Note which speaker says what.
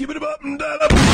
Speaker 1: skip it up and down.